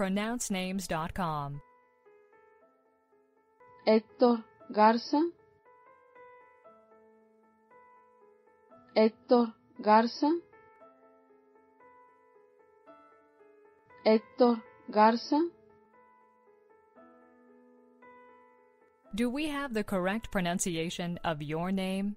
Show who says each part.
Speaker 1: pronouncenames.com.
Speaker 2: Héctor Garza, Héctor Garza, Héctor Garza.
Speaker 1: Do we have the correct pronunciation of your name?